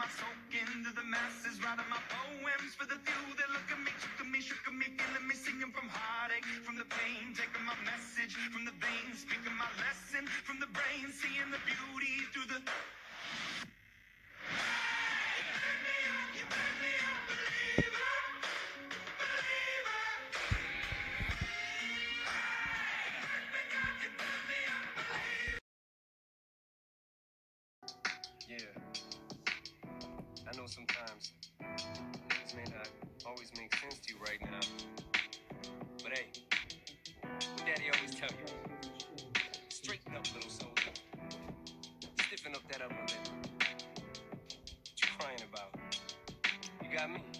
my soak into the masses, writing my poems for the few that look at me, took me, shook me, feeling me, singing from heartache, from the pain, taking my message from the veins, speaking my lesson from the brain, seeing the beauty through the. Yeah. Know sometimes things may not always make sense to you right now. But hey, what daddy always tell you. Straighten up, little soldier. Stiffen up that upper lip. What you crying about? You got me?